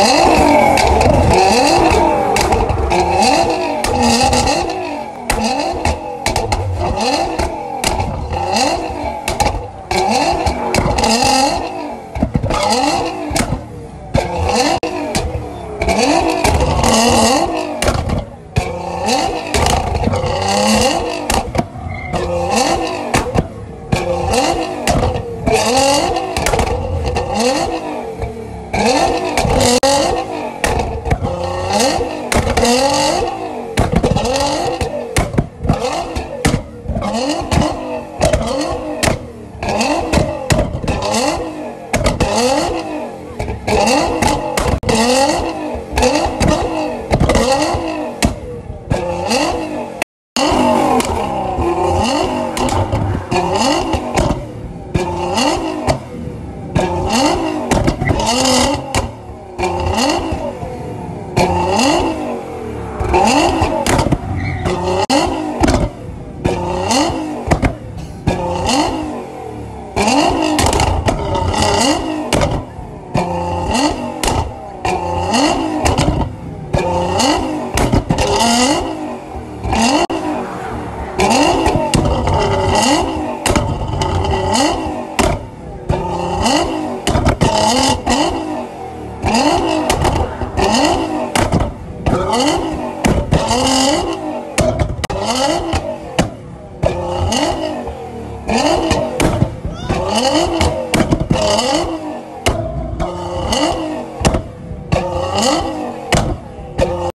Aa!